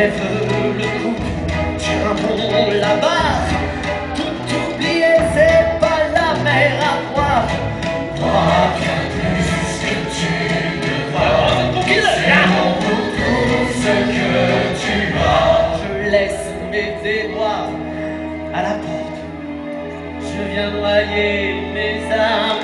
lève le cou, tiens bon la barre, tout oublier c'est pas la mer à boire. Toi bien plus que tu ne vois, c'est mon beaucoup ce que tu as. Je laisse mes déboires à la porte, je viens noyer mes âmes.